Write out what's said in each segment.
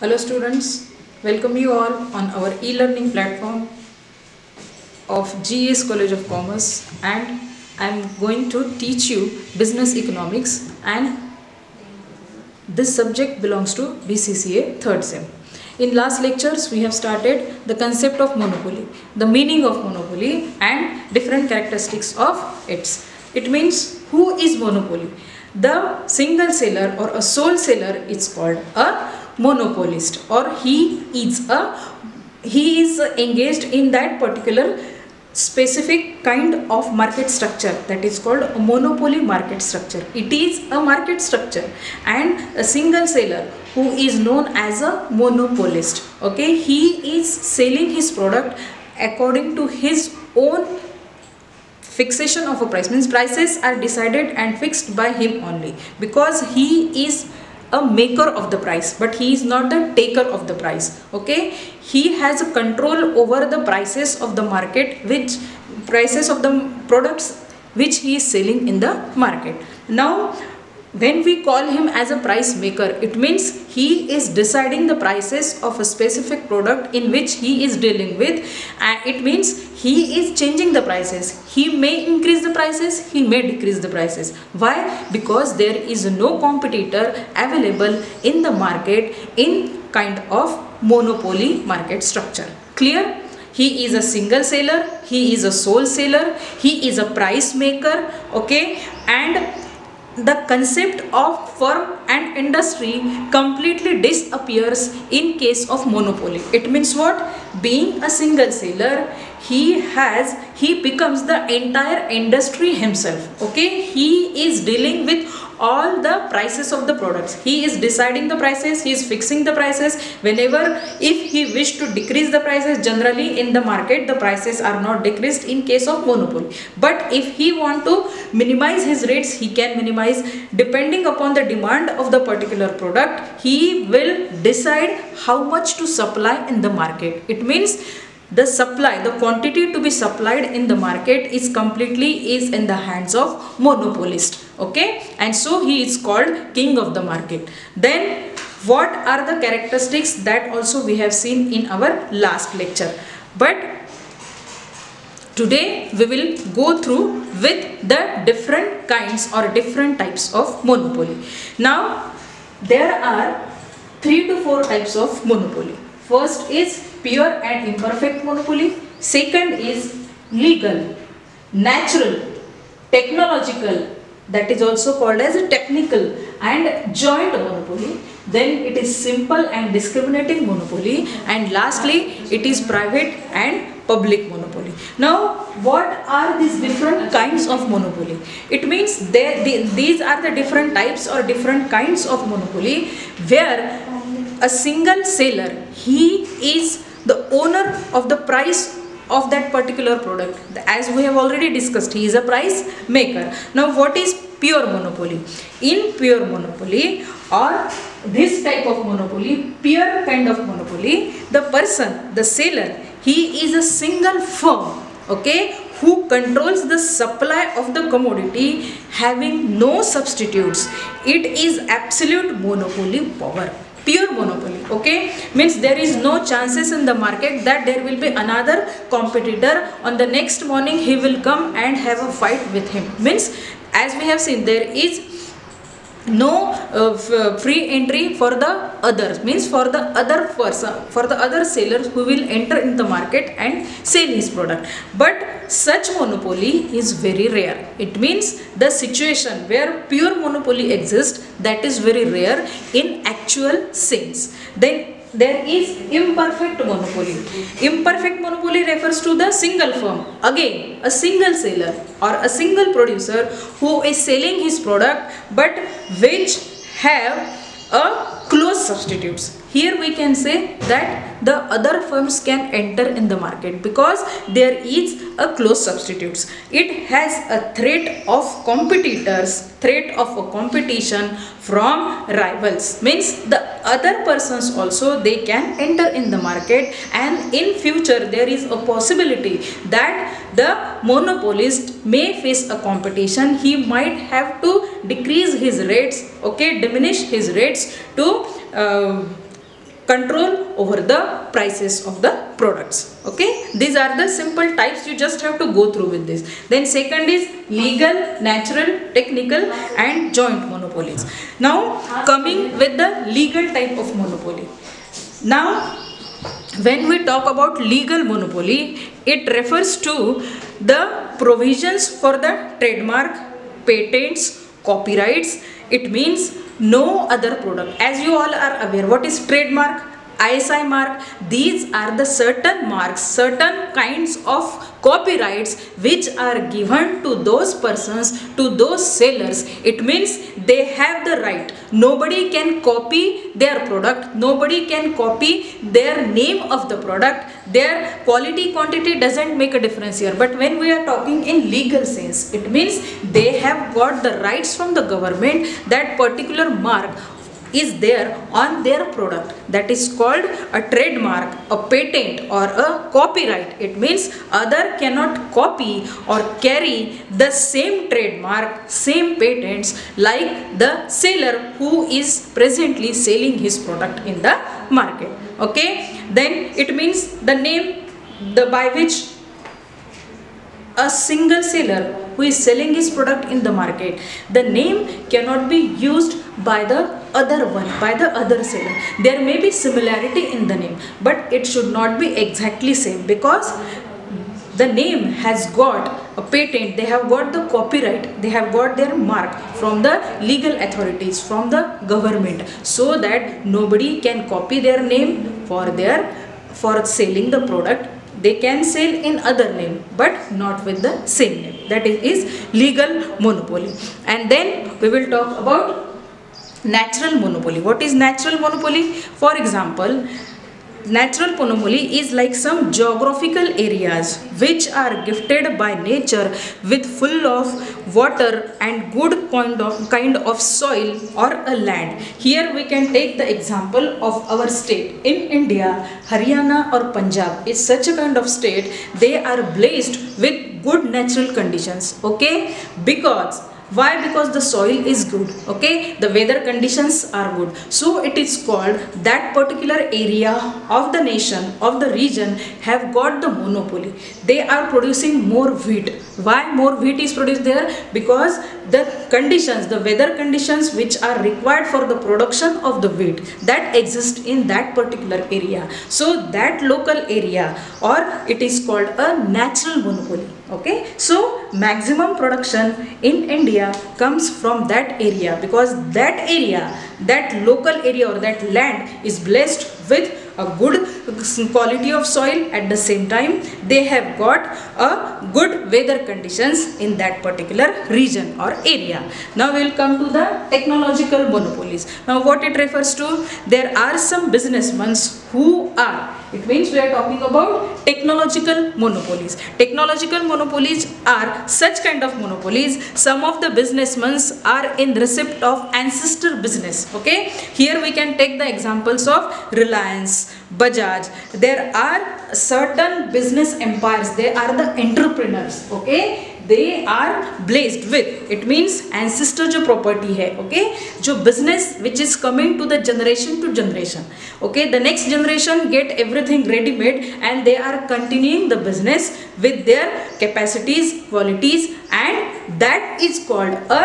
Hello students, welcome you all on our e-learning platform of GS College of Commerce and I am going to teach you business economics and this subject belongs to BCCA third sem. In last lectures we have started the concept of monopoly, the meaning of monopoly and different characteristics of its. It means who is monopoly? The single seller or a sole seller is called a monopolist or he is a he is engaged in that particular specific kind of market structure that is called a monopoly market structure. It is a market structure and a single seller who is known as a monopolist. Okay? He is selling his product according to his own fixation of a price. Means prices are decided and fixed by him only. Because he is a maker of the price but he is not the taker of the price okay? He has a control over the prices of the market which prices of the products which he is selling in the market. Now when we call him as a price maker it means he is deciding the prices of a specific product in which he is dealing with. And it means he is changing the prices. He may increase the prices he may decrease the prices. Why? Because there is no competitor available in the market in kind of monopoly market structure. Clear? He is a single seller he is a sole seller he is a price maker okay? And the concept of firm and industry completely disappears in case of monopoly. It means what? Being a single seller he has he becomes the entire industry himself. Okay? He is dealing with all the prices of the products. He is deciding the prices he is fixing the prices. Whenever if he wish to decrease the prices generally in the market the prices are not decreased in case of monopoly. But if he want to minimize his rates he can minimize. Depending upon the demand of the particular product he will decide how much to supply in the market. It means the supply the quantity to be supplied in the market is completely is in the hands of monopolist okay? And so he is called king of the market. Then what are the characteristics that also we have seen in our last lecture? But today we will go through with the different kinds or different types of monopoly. Now there are three to four types of monopoly. First is pure and imperfect monopoly. Second is legal, natural, technological that is also called as a technical and joint monopoly. Then it is simple and discriminating monopoly and lastly it is private and public monopoly. Now what are these different kinds of monopoly? It means they, they, these are the different types or different kinds of monopoly where a single seller he is the owner of the price of that particular product. As we have already discussed he is a price maker. Now what is pure monopoly? In pure monopoly or this type of monopoly pure kind of monopoly the person the seller he is a single firm okay who controls the supply of the commodity having no substitutes. It is absolute monopoly power pure monopoly okay? Means there is no chances in the market that there will be another competitor. On the next morning he will come and have a fight with him. Means as we have seen there is no uh, free entry for the others. Means for the other person for the other sellers who will enter in the market and sell his product. But such monopoly is very rare. It means the situation where pure monopoly exists that is very rare in actual sense. Then there is imperfect monopoly. Imperfect monopoly refers to the single firm. Again a single seller or a single producer who is selling his product but which have a close substitutes. Here we can say that the other firms can enter in the market because there is a close substitutes. It has a threat of competitors threat of a competition from rivals. Means the other persons also they can enter in the market and in future there is a possibility that the monopolist may face a competition he might have to decrease his rates okay diminish his rates to uh, control over the prices of the products okay. These are the simple types you just have to go through with this. Then second is legal natural technical and joint monopolies. Now coming with the legal type of monopoly. Now when we talk about legal monopoly it refers to the provisions for the trademark patents copyrights. It means no other product. As you all are aware what is trademark ISI mark. These are the certain marks certain kinds of copyrights which are given to those persons to those sellers. It means they have the right. Nobody can copy their product. Nobody can copy their name of the product. Their quality quantity doesn't make a difference here. But when we are talking in legal sense it means they have got the rights from the government. That particular mark is there on their product that is called a trademark a patent or a copyright. It means other cannot copy or carry the same trademark same patents like the seller who is presently selling his product in the market. Okay? Then it means the name the by which a single seller who is selling his product in the market. The name cannot be used by the other one by the other seller. There may be similarity in the name but it should not be exactly same because the name has got a patent. They have got the copyright. They have got their mark from the legal authorities from the government so that nobody can copy their name for their for selling the product they can sell in other name but not with the same name. That is, is legal monopoly. And then we will talk about natural monopoly. What is natural monopoly? For example natural monopoly is like some geographical areas which are gifted by nature with full of water and good kind of kind of soil or a land. Here we can take the example of our state. In india haryana or punjab is such a kind of state they are blessed with good natural conditions okay? Because why? Because the soil is good okay? The weather conditions are good. So it is called that particular area of the nation of the region have got the monopoly. They are producing more wheat. Why more wheat is produced there? Because the conditions the weather conditions which are required for the production of the wheat that exist in that particular area. So that local area or it is called a natural monopoly okay? So maximum production in india comes from that area because that area that local area or that land is blessed with a good quality of soil at the same time they have got a good weather conditions in that particular region or area. Now we will come to the technological monopolies. Now what it refers to there are some businessmen who are it means we are talking about technological monopolies. Technological monopolies are such kind of monopolies. Some of the businessmen are in receipt of ancestor business okay? Here we can take the examples of reliance bajaj there are certain business empires they are the entrepreneurs okay they are blessed with it means ancestor जो property है okay जो business which is coming to the generation to generation okay the next generation get everything ready made and they are continuing the business with their capacities qualities and that is called a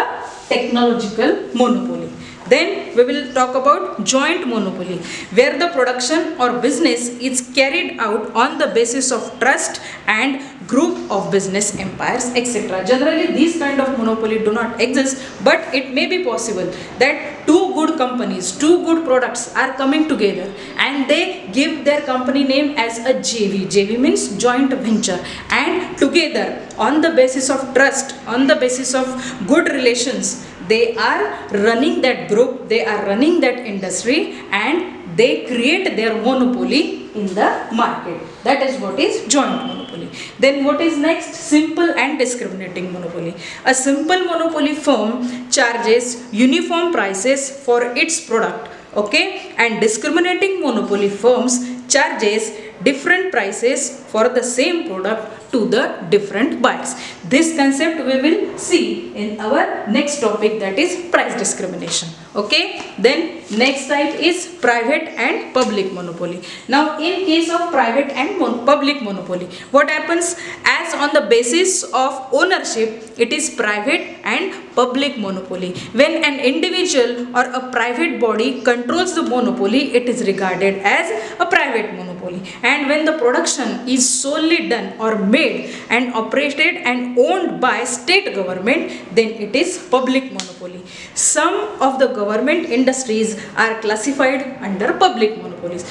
technological monopoly then we will talk about joint monopoly where the production or business is carried out on the basis of trust and group of business empires etc generally these kind of monopoly do not exist but it may be possible that two good companies two good products are coming together and they give their company name as a jv jv means joint venture. And together on the basis of trust on the basis of good relations they are running that group they are running that industry and they create their monopoly in the market. That is what is joint monopoly. Then what is next? Simple and discriminating monopoly. A simple monopoly firm charges uniform prices for its product okay? And discriminating monopoly firms charges different prices for the same product to the different buyers. This concept we will see in our next topic that is price discrimination. Okay? Then next type is private and public monopoly. Now in case of private and mon public monopoly what happens? As on the basis of ownership it is private and public monopoly. When an individual or a private body controls the monopoly it is regarded as a private monopoly and when the production is solely done or made and operated and owned by state government then it is public monopoly. Some of the government industries are classified under public monopolies.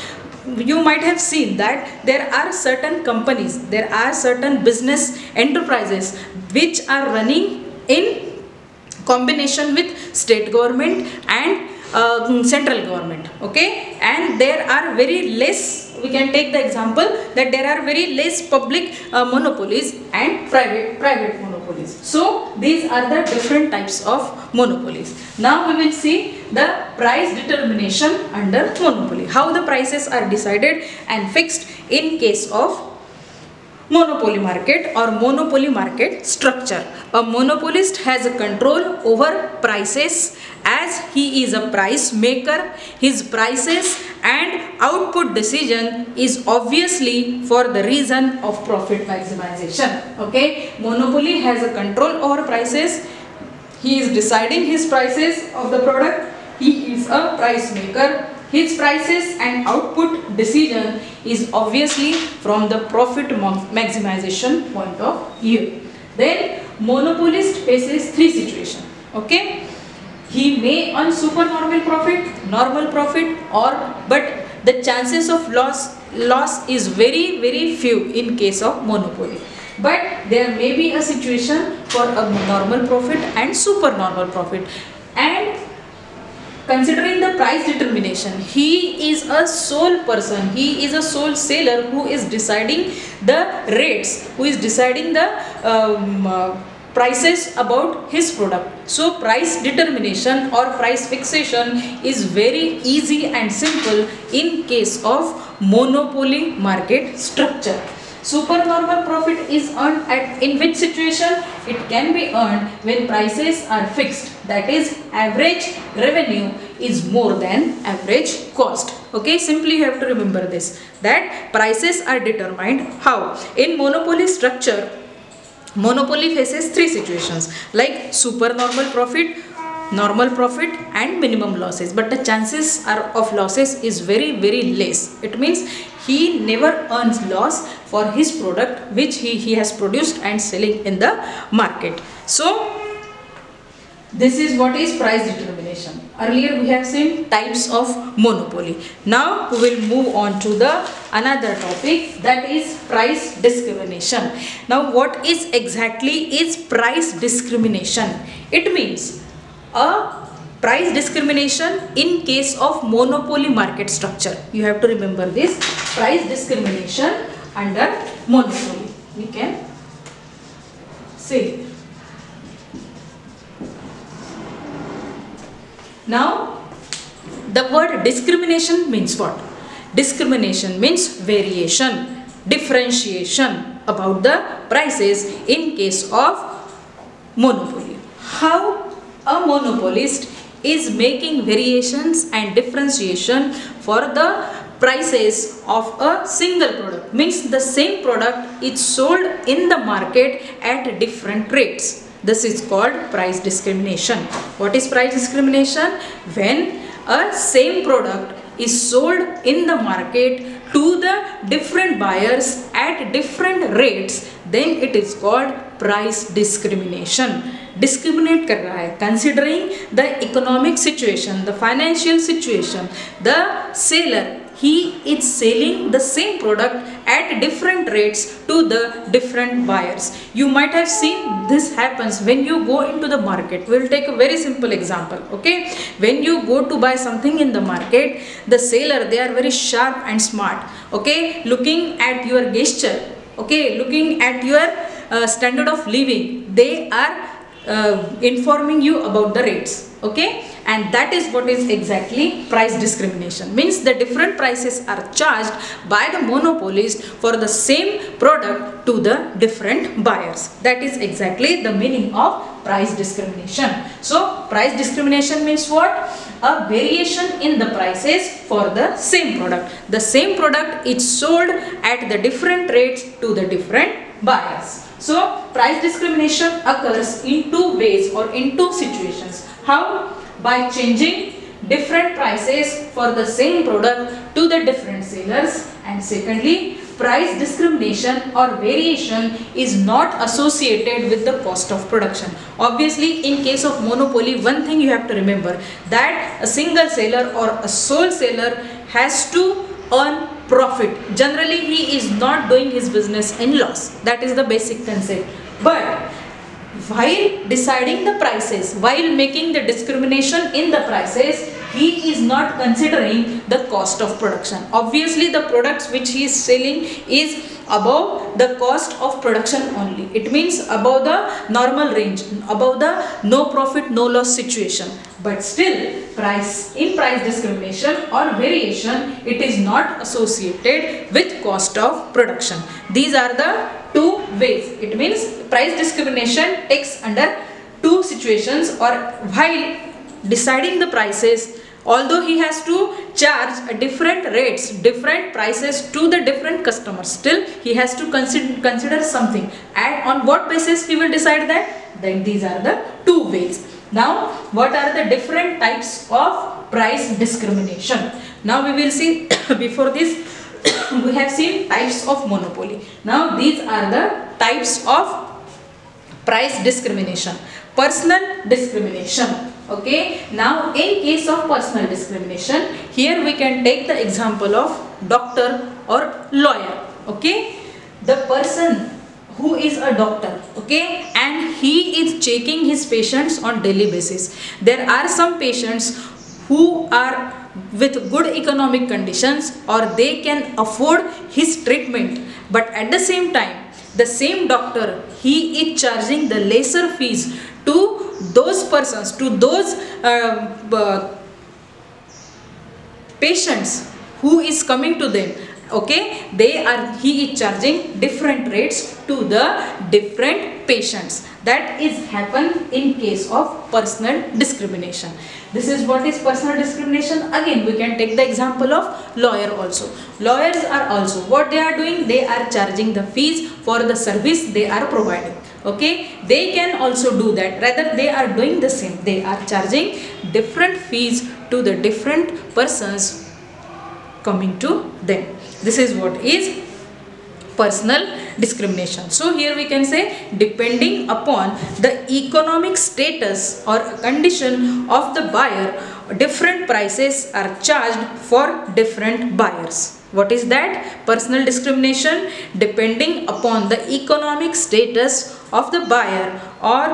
You might have seen that there are certain companies there are certain business enterprises which are running in combination with state government and uh, central government okay? And there are very less we can take the example that there are very less public uh, monopolies and private private monopolies. So these are the different types of monopolies. Now we will see the price determination under monopoly. How the prices are decided and fixed in case of monopoly market or monopoly market structure. A monopolist has a control over prices as he is a price maker. His prices and output decision is obviously for the reason of profit maximization. Okay, monopoly has a control over prices. He is deciding his prices of the product. He is a price maker his prices and output decision is obviously from the profit maximization point of view. Then monopolist faces three situations. Okay. He may earn supernormal profit, normal profit or but the chances of loss loss is very very few in case of monopoly. But there may be a situation for a normal profit and supernormal profit and considering the price determination he is a sole person. He is a sole seller who is deciding the rates who is deciding the um, uh, prices about his product. So price determination or price fixation is very easy and simple in case of monopoly market structure Supernormal profit is earned at in which situation? It can be earned when prices are fixed. That is average revenue is more than average cost. Okay, simply you have to remember this that prices are determined how? In monopoly structure, monopoly faces three situations like supernormal profit, normal profit and minimum losses but the chances are of losses is very very less it means he never earns loss for his product which he, he has produced and selling in the market. So this is what is price determination. Earlier we have seen types of monopoly. Now we will move on to the another topic that is price discrimination. Now what is exactly is price discrimination? It means a price discrimination in case of monopoly market structure. You have to remember this price discrimination under monopoly. We can say. Now, the word discrimination means what? Discrimination means variation, differentiation about the prices in case of monopoly. How a monopolist is making variations and differentiation for the prices of a single product. Means the same product is sold in the market at different rates. This is called price discrimination. What is price discrimination? When a same product is sold in the market to the different buyers at different rates then it is called price discrimination discriminate कर रहा है considering the economic situation the financial situation the seller he is selling the same product at different rates to the different buyers you might have seen this happens when you go into the market we'll take a very simple example okay when you go to buy something in the market the seller they are very sharp and smart okay looking at your gesture okay looking at your uh, standard of living they are uh, informing you about the rates okay? And that is what is exactly price discrimination. Means the different prices are charged by the monopolist for the same product to the different buyers. That is exactly the meaning of price discrimination. So price discrimination means what? A variation in the prices for the same product. The same product is sold at the different rates to the different buyers. So price discrimination occurs in two ways or in two situations. How? By changing different prices for the same product to the different sellers and secondly price discrimination or variation is not associated with the cost of production. Obviously, in case of monopoly, one thing you have to remember that a single seller or a sole seller has to earn profit. Generally, he is not doing his business in loss. That is the basic concept. But while deciding the prices, while making the discrimination in the prices, he is not considering the cost of production. Obviously, the products which he is selling is above the cost of production only. It means above the normal range, above the no profit, no loss situation. But still, price in price discrimination or variation, it is not associated with cost of production. These are the two ways. It means price discrimination takes under two situations or while deciding the prices although he has to charge different rates different prices to the different customers still he has to consider consider something. And on what basis he will decide that? Then these are the two ways. Now what are the different types of price discrimination? Now we will see before this we have seen types of monopoly. Now these are the types of price discrimination. Personal discrimination okay? Now in case of personal discrimination here we can take the example of doctor or lawyer. Okay? The person who is a doctor okay? And he is checking his patients on daily basis. There are some patients who are with good economic conditions or they can afford his treatment. But at the same time the same doctor he is charging the lesser fees to those persons, to those uh, patients who is coming to them okay they are he is charging different rates to the different patients. That is happen in case of personal discrimination. This is what is personal discrimination. Again we can take the example of lawyer also. Lawyers are also what they are doing they are charging the fees for the service they are providing okay? They can also do that. Rather they are doing the same. They are charging different fees to the different persons coming to them. This is what is personal discrimination. So here we can say depending upon the economic status or condition of the buyer different prices are charged for different buyers what is that? Personal discrimination depending upon the economic status of the buyer or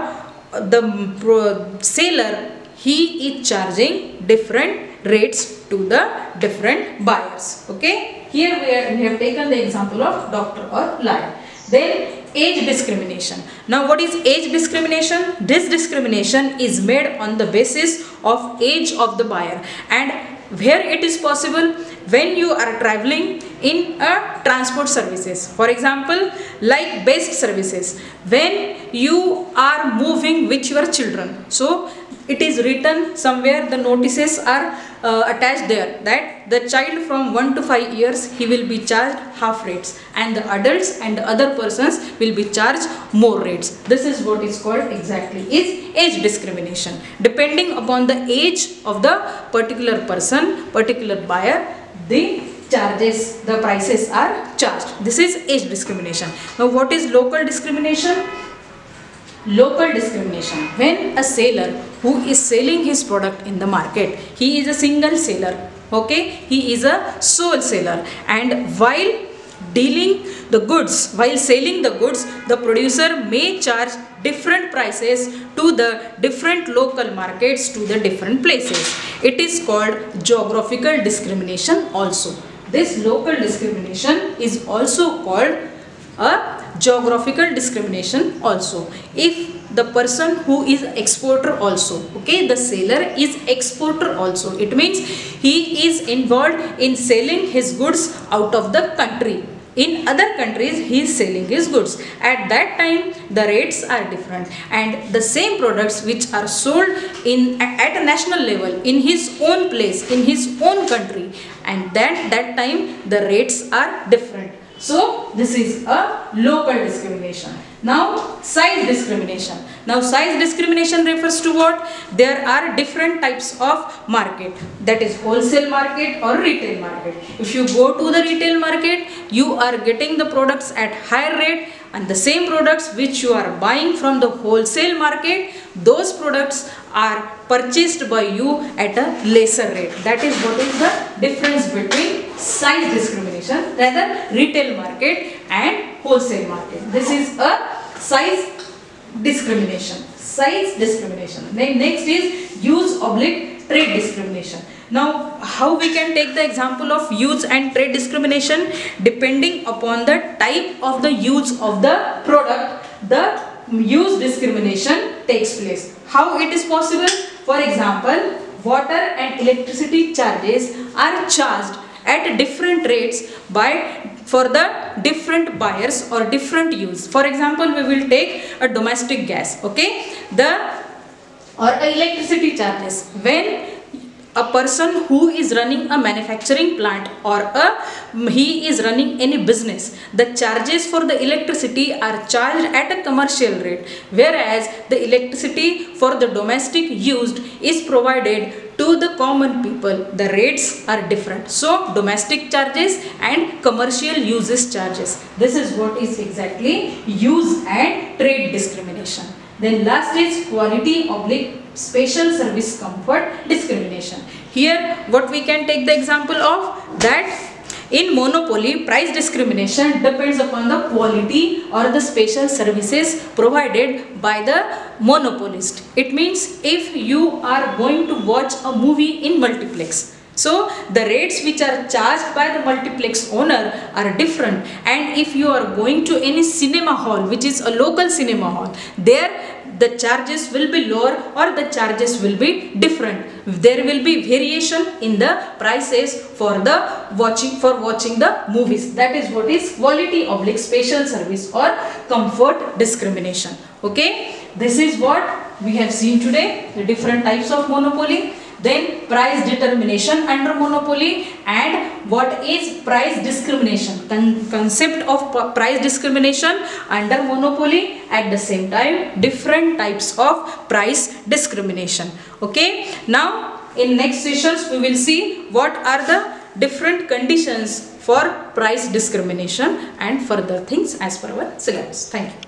the seller. He is charging different rates to the different buyers. Okay? Here we, are, we have taken the example of doctor or lawyer. Then age discrimination. Now what is age discrimination? This discrimination is made on the basis of age of the buyer. And where it is possible when you are traveling in a transport services. For example like basic services when you are moving with your children. So it is written somewhere the notices are uh, attached there that the child from 1 to 5 years he will be charged half rates and the adults and the other persons will be charged more rates. This is what is called exactly is age discrimination. Depending upon the age of the particular person particular buyer the charges the prices are charged. This is age discrimination. Now what is local discrimination? Local discrimination. When a seller who is selling his product in the market he is a single seller okay? He is a sole seller and while dealing the goods. While selling the goods the producer may charge different prices to the different local markets to the different places. It is called geographical discrimination also. This local discrimination is also called a geographical discrimination also. If the person who is exporter also okay? The seller is exporter also. It means he is involved in selling his goods out of the country. In other countries he is selling his goods. At that time the rates are different. And the same products which are sold in at a national level in his own place in his own country. And then that time the rates are different. So this is a local discrimination. Now size discrimination. Now size discrimination refers to what? There are different types of market that is wholesale market or retail market. If you go to the retail market you are getting the products at higher rate and the same products which you are buying from the wholesale market those products are purchased by you at a lesser rate. That is what is the difference between size discrimination rather retail market and wholesale market. This is a size discrimination. Size discrimination. Then next is use oblique trade discrimination. Now how we can take the example of use and trade discrimination depending upon the type of the use of the product the use discrimination takes place. How it is possible? For example, water and electricity charges are charged at different rates by for the different buyers or different use. For example, we will take a domestic gas, okay? The or electricity charges. When a person who is running a manufacturing plant or a he is running any business the charges for the electricity are charged at a commercial rate whereas the electricity for the domestic used is provided to the common people. The rates are different. So domestic charges and commercial uses charges. This is what is exactly use and trade discrimination. Then last is quality oblique special service comfort discrimination. Here what we can take the example of that in monopoly price discrimination depends upon the quality or the special services provided by the monopolist. It means if you are going to watch a movie in multiplex so the rates which are charged by the multiplex owner are different and if you are going to any cinema hall which is a local cinema hall there the charges will be lower or the charges will be different. There will be variation in the prices for the watching for watching the movies. That is what is quality oblique special service or comfort discrimination. Okay. This is what we have seen today the different types of monopoly then price determination under monopoly and what is price discrimination? Con concept of price discrimination under monopoly at the same time different types of price discrimination. Okay? Now in next sessions we will see what are the different conditions for price discrimination and further things as per our syllabus. Thank you